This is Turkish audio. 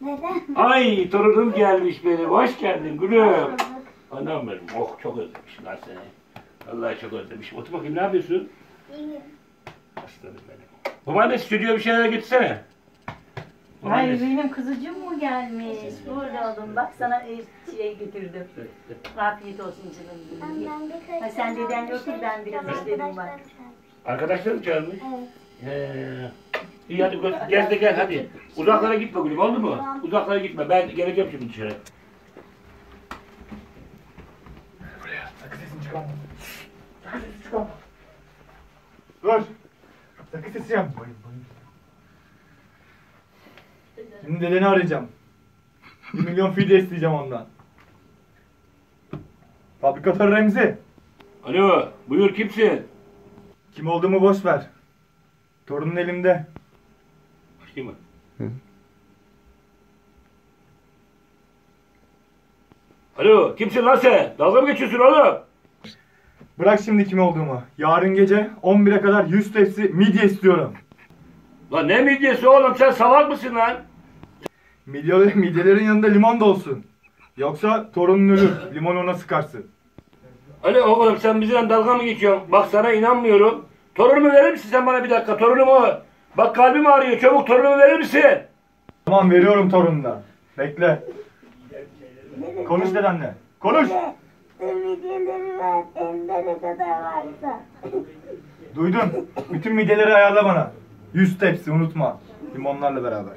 Neden? Ay torunum gelmiş benim. Hoş geldin gülüm. Anam benim. Oh çok özlemişim lan seni. Vallahi çok özlemişim. Otur bakayım ne yapıyorsun? İyi. Aslanım benim. Babaanne stüdyoya bir şeyler getirsene. Ay benim kızıcım mu gelmiş? Burada oğlum bak sana e, şey getirdim. Afiyet olsun canım. Birkaç Ha, sen deden şey ben biraz istedim bak. Arkadaşlarım çağırmış. Evet. He. İyi hadi gö- gel de gel hadi. Uzaklara gitme gülüm oldu mu? Uzaklara gitme. Ben geleceğim şimdi dışarı. Buraya. Sakın sesini çıkarma. Sakın sesini çıkarma. Dur. Sakın sesini yapma. Şimdi dedeni arayacağım. Bir milyon fidye isteyeceğim ondan. Fabrikatör Remzi. Alo buyur kimsin? Kim olduğumu boş ver. Torunun elimde. Kim o? Alo kimsin lan sen? Dalga mı geçiyorsun oğlum? Bırak şimdi kim olduğumu. Yarın gece 11'e kadar 100 tepsi midye istiyorum. Lan ne midyesi oğlum sen salak mısın lan? Midye, midyelerin yanında limon da olsun. Yoksa torunun ölür. Limonu ona sıkarsın. Alo oğlum sen bizden dalga mı geçiyorsun? Bak sana inanmıyorum. Torunumu verir misin sen bana bir dakika torunumu? Bak kalbim ağrıyor çabuk torunumu verir misin? Tamam veriyorum torununa. Bekle. Konuş dedenle. Konuş. Duydum. Bütün midyeleri ayarla bana. 100 tepsi unutma. Limonlarla beraber.